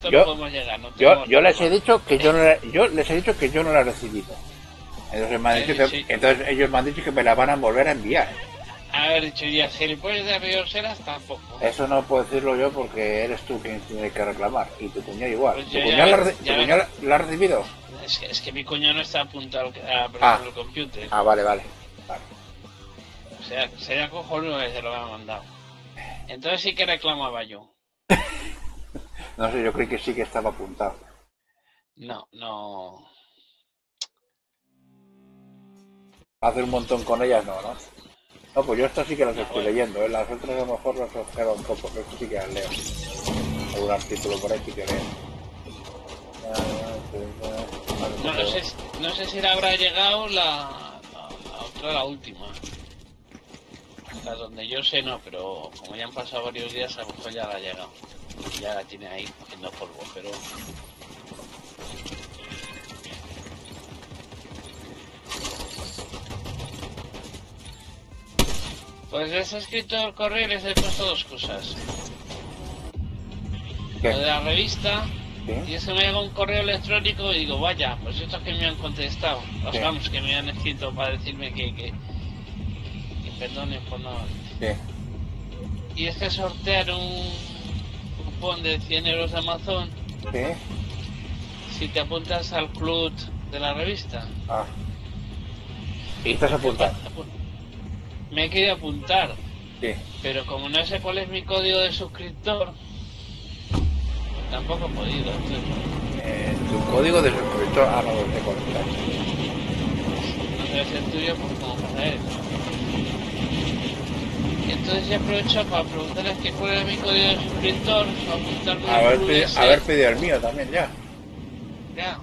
yo, no podemos llegar. No yo, yo les he dicho que yo no, yo les he dicho que yo no la he recibido. Entonces, me han dicho que, entonces ellos me han dicho que me la van a volver a enviar. Haber dicho ya, si le puedes dar serás tampoco. Eso no puedo decirlo yo porque eres tú quien tiene que reclamar. Y tu cuñado igual. Pues ¿Tu, cuñado la, ha recibido? Es que, es que mi cuñado no está apuntado a ah. el computer. Ah, vale, vale. vale. O sea, sería cojonudo que se lo había mandado. Entonces sí que reclamaba yo. no sé, yo creí que sí que estaba apuntado. No, no. Hacer un montón con ellas, no, ¿no? No, pues yo estas sí que las estoy leyendo, ¿eh? Las otras a lo mejor las observo un poco, pero esto sí que las leo. Algún artículo por ahí sí que leo. No, no, sé, no sé si habrá llegado la, la, otra, la última. Hasta donde yo sé no, pero como ya han pasado varios días, a lo mejor ya la ha llegado. Ya la tiene ahí haciendo polvo, pero Pues les he escrito el correo y les he puesto dos cosas. Lo de la revista. Y es que me llega un correo electrónico y digo, vaya, pues estos que me han contestado. Los vamos, que me han escrito para decirme que, que, que perdonen por no. Y es que sortear un de 100 euros de Amazon. Si te apuntas al club de la revista. Ah. ¿Y estás apuntando? me he querido apuntar. Pero como no sé cuál es mi código de suscriptor, tampoco he podido. Eh, tu código de suscriptor, ah, no, te conectas. No debe ser tuyo, pues como para él. Entonces ya aprovecho para preguntarles qué cuál es mi código de suscriptor, para apuntarme a ver, a ver pedido el mío también ya. Ya.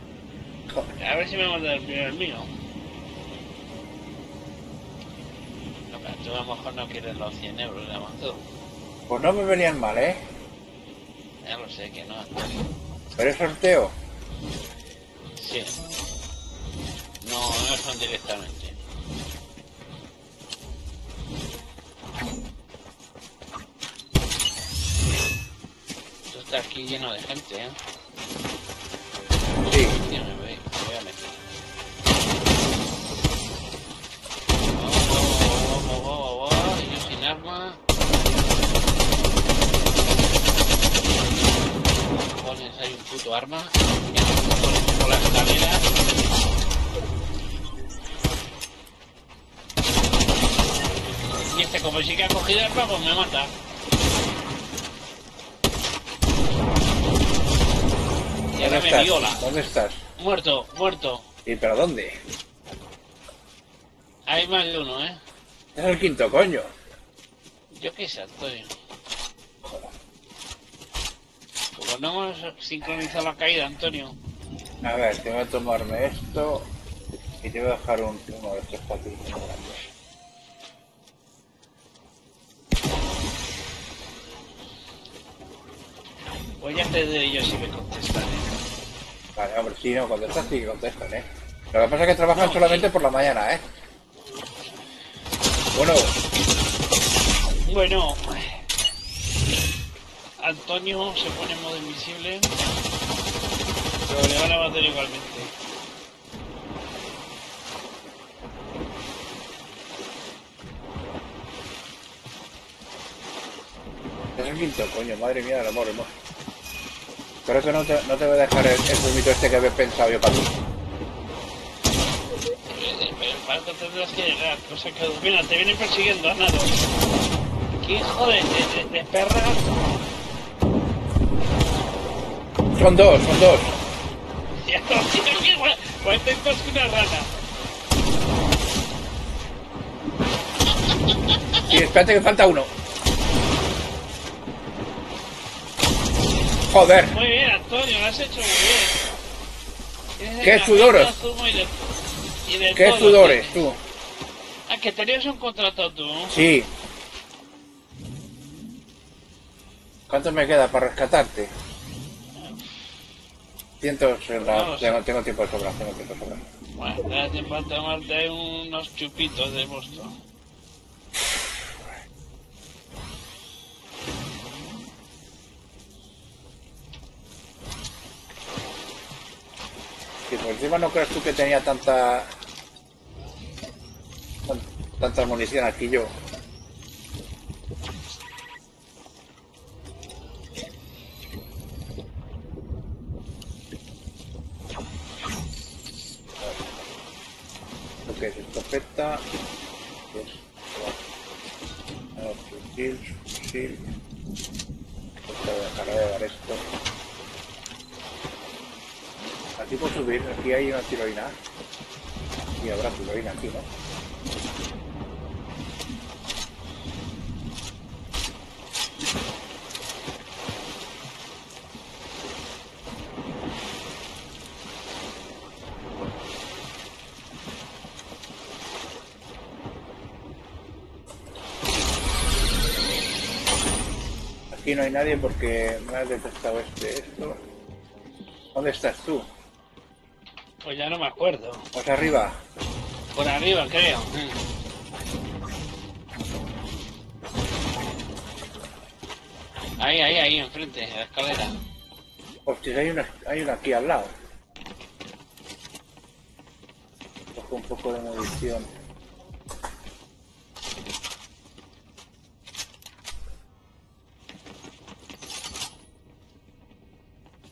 A ver si me manda el primero el mío. Tú a lo mejor no quieres los 100 euros de Amazon. Pues no me venían mal, ¿eh? Ya lo sé que no. ¿Pero es sorteo? Sí. No, no son directamente. Está aquí lleno de gente, ¿eh? Sí. me voy, me voy a meter. arma. Pones hay un puto arma. Por la escalera. Y este como sí que ha cogido arma, pues me mata. Me viola. ¿Dónde estás? Muerto, muerto. ¿Y pero dónde? Hay más de uno, ¿eh? Es el quinto, coño. Yo qué sé, estoy. Como no hemos sincronizado la caída, Antonio. A ver, tengo que tomarme esto y te voy a dejar un, uno de estos patillos grandes. Pues ya te diré yo si me contestan, ¿eh? Vale, hombre, si no contestas, sí que contestan, ¿eh? Lo que pasa es que trabajan solamente por la mañana, ¿eh? Bueno, bueno, Antonio se pone en modo invisible, pero le va la batería igualmente. Es el quinto, coño, madre mía del amor, hermano. Creo que no te, no te voy a dejar el, el este que había pensado yo para ti. Eso tendrás que llegar, cosa que... Mira, te vienen persiguiendo, nada. ¿Qué hijo de, de, perra? Son dos, son dos. Ya no, tío, pues esto es una rana. Y espérate que falta uno. Joder. Muy bien, Antonio, lo has hecho muy bien. ¿Qué sudores? ¿Qué sudores, tú? Ah, que tenías un contrato tú. Sí. ¿Cuánto me queda para rescatarte? Cientos, no, tengo, tengo, tiempo de sobra, tengo tiempo de sobra. Bueno, te da tiempo a tomarte unos chupitos de mosto. Encima no crees tú que tenía tanta... tanta munición aquí yo. Aquí puedo subir, aquí hay una tiroina. Y habrá tiroina aquí, ¿no? Aquí no hay nadie porque me has detectado este esto. ¿Dónde estás tú? Pues ya no me acuerdo. Pues arriba. Por arriba, creo. Ahí, ahí, ahí, enfrente, en la escalera. Hostia, hay una, hay una aquí al lado. Cojo un poco de munición.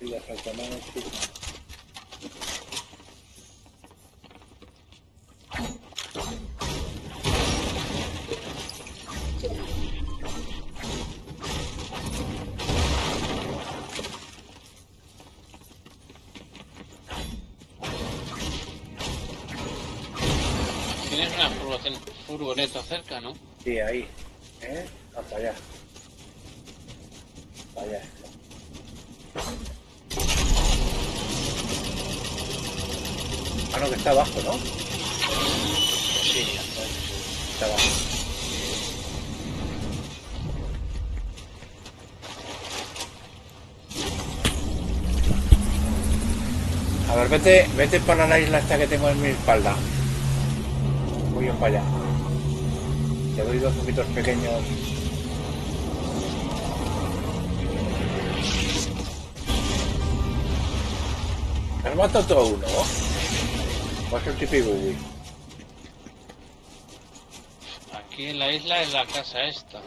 Y la saltamos furgoneta Sí, ahí. ¿Eh? Hasta allá. Hasta allá. Ah, no, que está abajo, ¿no? Sí, está abajo. A ver, vete, vete para la isla esta que tengo en mi espalda. Voy para allá. Te doy dos poquitos pequeños. ¿Has matado todo uno? ¿O es el típico Aquí en la isla es la casa esta.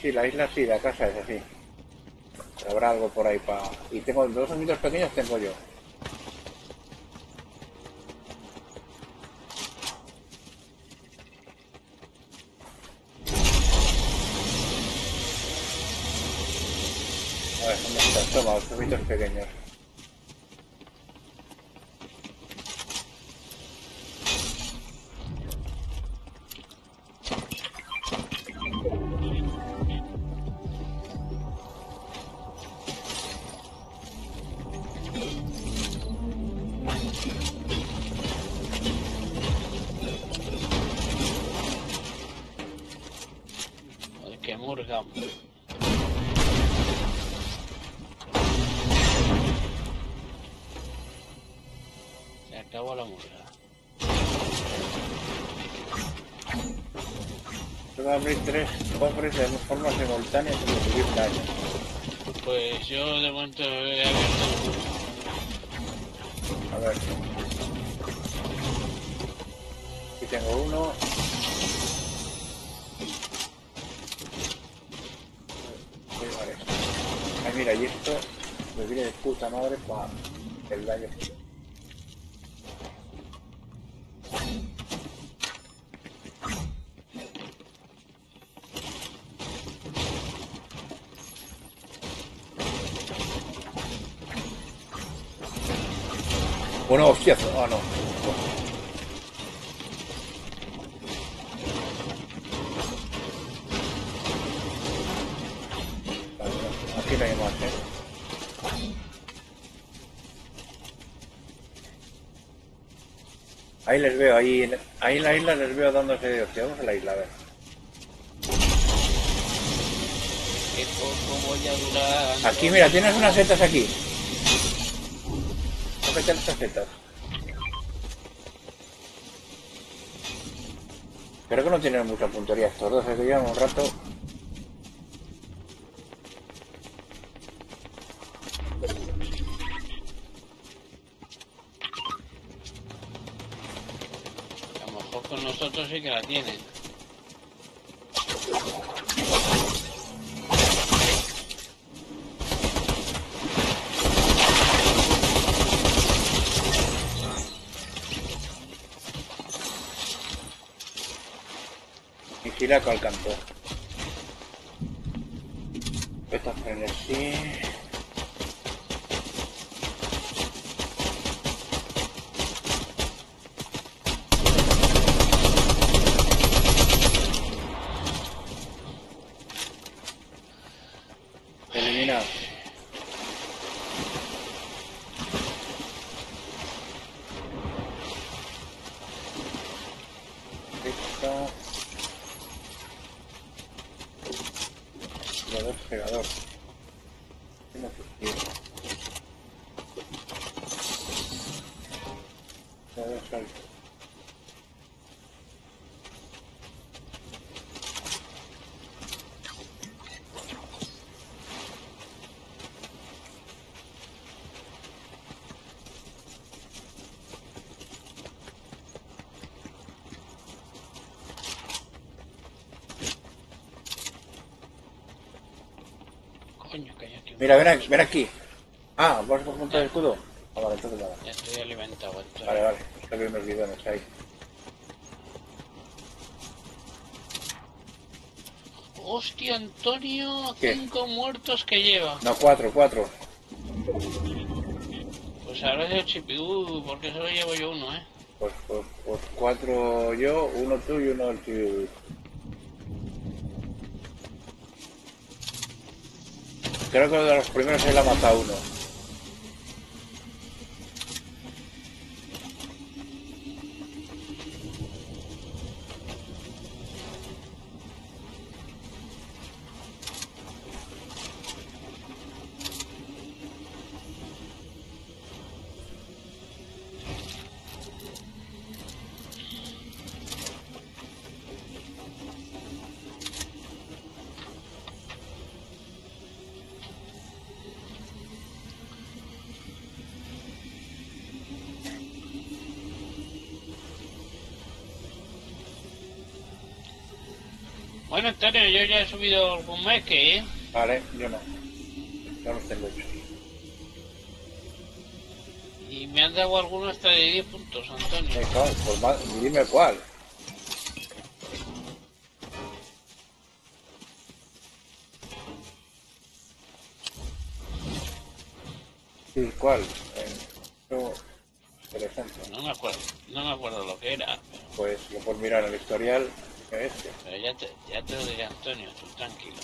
Sí, la isla sí, la casa es así. habrá algo por ahí para... Y tengo dos poquitos pequeños, tengo yo. Toma, los perritos pequeños. tres cofres de forma simultánea sin recibir daño. Pues yo de momento he abierto. A ver. Aquí tengo uno. Ay, mira, y esto me viene de puta madre para el daño. Bueno, hostia, ah, no. Aquí no hay más, ¿eh? Ahí les veo, ahí, ahí en la isla les veo dándose de hostia. Vamos a la isla, a ver. Aquí, mira, tienes unas setas aquí cogete las. Creo que no tienen mucha puntería estos dos, es que llevan un rato a lo mejor con nosotros sí que la tienen. Y Siraco alcanzó. Esta frenesí. Un- Mira, ven aquí, ven aquí. Ah, ¿vas a montar el escudo? Ah, vale, entonces nada. Ya estoy alimentado. estoy- Vale, vale. Viendo unos bidones ahí. Hostia, Antonio, ¿Qué? cinco muertos que lleva. No, cuatro, cuatro. Pues ahora es el chipigú, porque solo llevo yo uno, ¿eh? Pues, pues, pues cuatro yo, uno tú y uno el tuyo. Creo que de los primeros él ha matado uno. Bueno, Antonio, yo ya he subido algún mes que, ¿eh? Vale, yo no. Ya los tengo hechos. Y me han dado alguno hasta de 10 puntos, Antonio. Eh, claro, pues dime cuál. Sí, ¿cuál? Eh, yo, por ejemplo, No me acuerdo, no me acuerdo lo que era. pues lo puedes mirar en el historial. Este. Pero ya te, ya te lo diré, Antonio, tú tranquilo.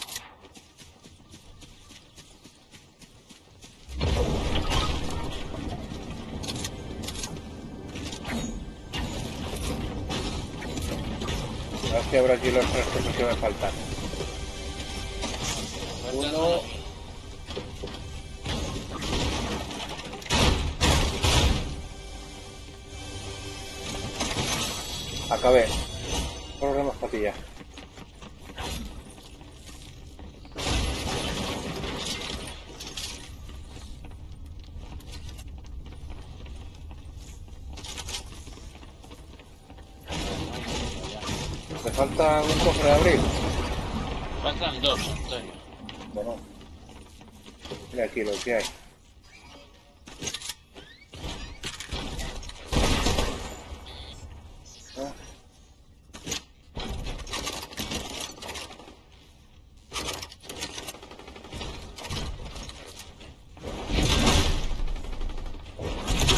Ahora que abro aquí los tres cosas que me faltan. Uno. Acabé. Problemas ¿Me falta un cofre de abrir? Faltan dos, Antonio. Bueno. Mira aquí lo que hay. Ah.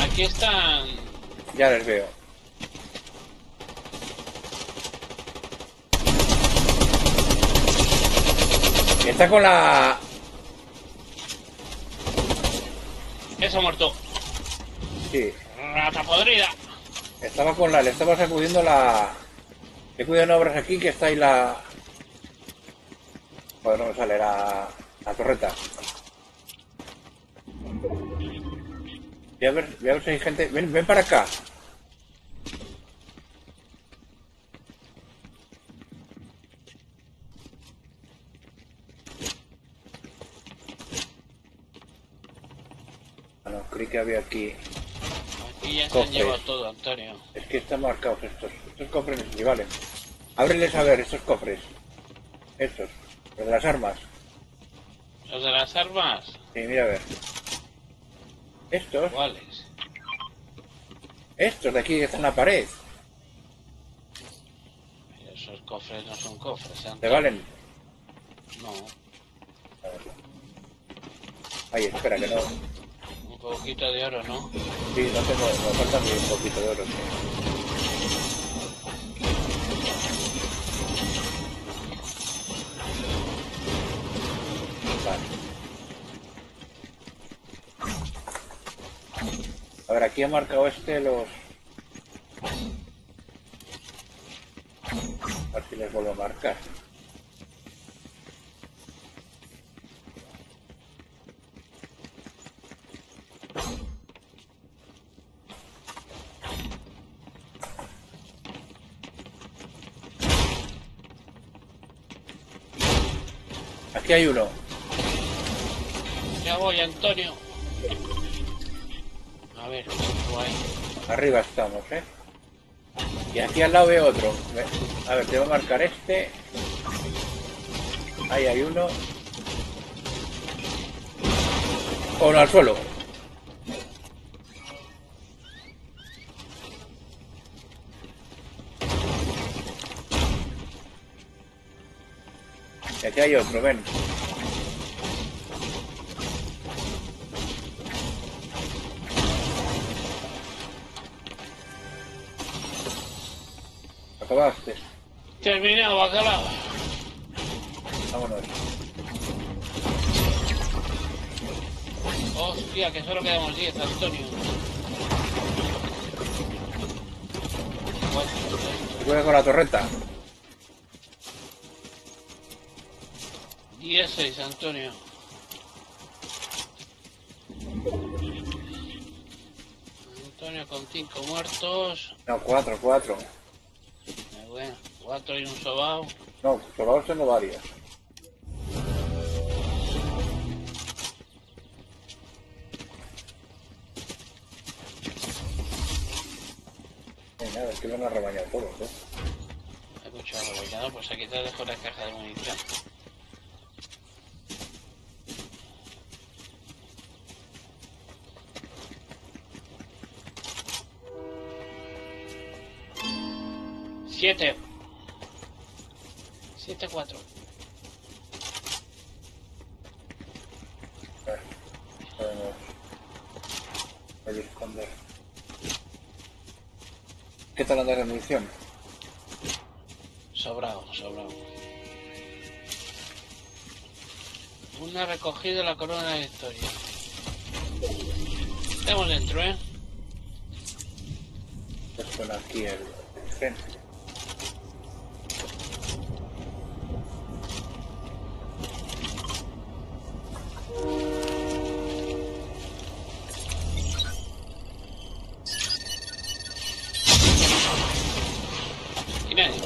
Aquí están. Ya les veo. Está con la... Eso ha muerto. Sí, Rata podrida. estaba con la... Le estaba sacudiendo la... He cuidado en obras aquí que está ahí la... Joder, no me sale la... La torreta. Voy a ver, voy a ver si hay gente... Ven, ven para acá. Que había aquí... Y ya se han llevado todo, Antonio. Es que están marcados estos. Estos cofres ni valen. Ábreles a ver estos cofres. Estos. Los de las armas. ¿Los de las armas? Sí, mira a ver. Estos. ¿Cuáles? Estos de aquí que están en la pared. Esos cofres no son cofres, ¿Te valen? No. Ay, espera que no. Poquito de oro, ¿no? Sí, no tengo, me falta un poquito de oro. Vale. A ver, aquí ha marcado este los... A ver si les vuelvo a marcar. Aquí hay uno. Ya voy, Antonio. A ver. Arriba estamos, ¿eh? Y aquí al lado veo otro. A ver, te voy a marcar este. Ahí hay uno. O no, al suelo. Y aquí hay otro, ven. Acabaste. Terminado, bacalao. Vámonos. Hostia, que solo quedamos 10, Antonio. Cuidado con la torreta. 16, Antonio. Antonio con 5 muertos. No, 4, 4. Eh, bueno, 4 y un sobao. No, sobaos tengo varios. No, nada, es que me han rebañado todos, ¿eh? Hay mucho arrollado, pues aquí te dejo la caja de munición. Siete. Siete, cuatro. A ver, podemos... Voy a esconder. ¿Qué tal andas de munición? Sobrado, sobrado. Una recogida la corona de historia. Estamos dentro, ¿eh? Pues suena aquí el tren.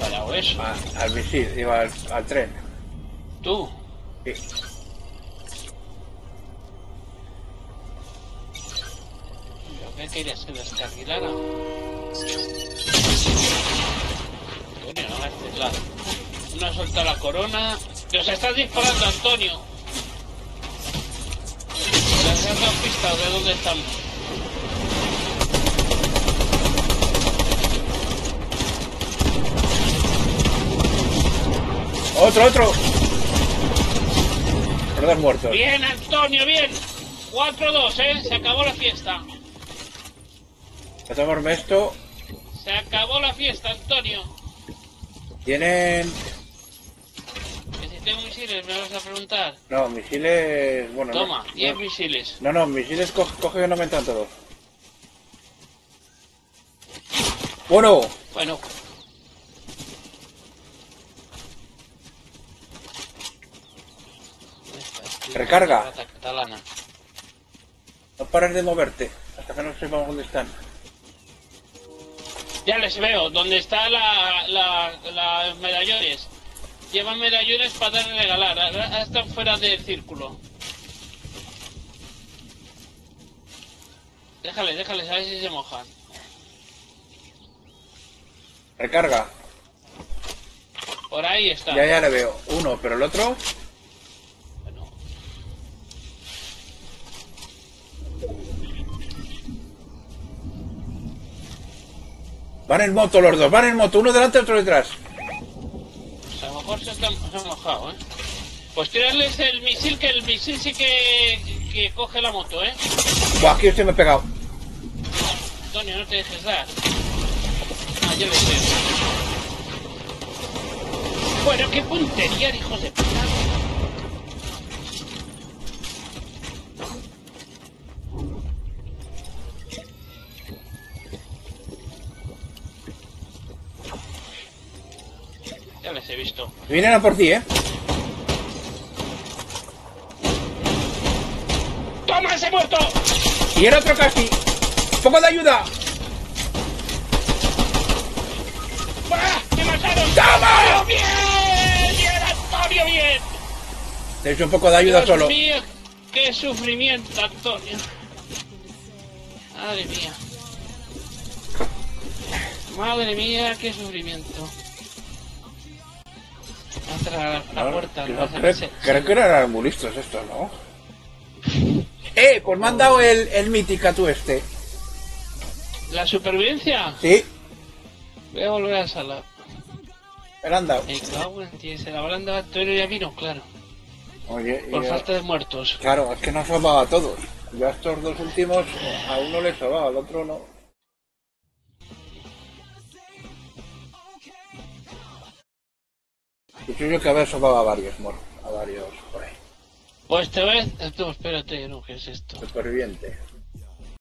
¿Quién ha disparado eso? Ah, al misil, iba al, al tren. ¿Tú? Sí. ¿Pero qué querías que descarrilara? Antonio, no me haces lado. Uno ha soltado la corona. ¡Que os estás disparando, Antonio! ¿Les has dado pistas de dónde estamos? ¡Otro, otro! Por dos muertos. Bien, Antonio, bien. 4-2, ¿eh? Se acabó la fiesta. Tomarme esto. Se acabó la fiesta, Antonio. Tienen... Que si tengo misiles, me vas a preguntar. No, misiles... Bueno, no- Toma, 10 no, misiles. no, no, misiles co- coge que no me entran todos. Bueno, Bueno. Recarga. No pares de moverte hasta que no sepamos dónde están. Ya les veo, donde está la, la, las medallones. Llevan medallones para dar regalar. Ahora están fuera del círculo. Déjale, déjale, a ver si se mojan. Recarga. Por ahí está. Ya, ya le veo. Uno, pero el otro. Van en moto los dos, van en moto, uno delante, otro detrás. Pues a lo mejor se, se mojado, ¿eh? Pues tirarles el misil, que el misil sí que, que coge la moto, ¿eh? Buah, aquí usted me he pegado. Antonio, no te dejes dar. Ah, yo le sé. Bueno, qué puntería, hijos de puta. He visto. Vienen a por ti, ¿eh? ¡Toma ese muerto! Y el otro casi. ¡Poco de ayuda! ¡Ah! ¡Me mataron! ¡Toma! ¡Bien! ¡Bien, Antonio, bien! Te he hecho un poco de ayuda Dios solo. mío, qué sufrimiento, Antonio. Madre mía. Madre mía, qué sufrimiento. La, puerta. No, no sé, creo, que eran muy listos estos, ¿no? Eh, pues me han dado el, el mítica tú este. ¿La supervivencia? Sí, Voy a volver a la sala. me la han dado. Se la habrán dado a Antonio y a mí no, claro. Oye, Por falta de muertos. claro, es que no sobaba a todos. Yo a estos dos últimos, a uno le sobaba, al otro no. Yo que haber sobado a varios, mor, a varios por ahí. Pues te ves. Espérate, no, ¿qué es esto? Superviviente.